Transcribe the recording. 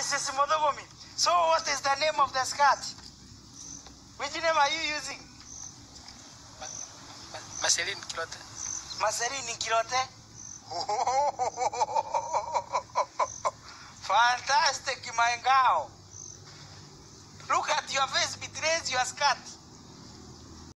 Mrs. Modogomi. So what is the name of the skirt? Which name are you using? Marceline Kilote. Marceline Kilote? Fantastic, my girl. Look at your face betrays your skirt.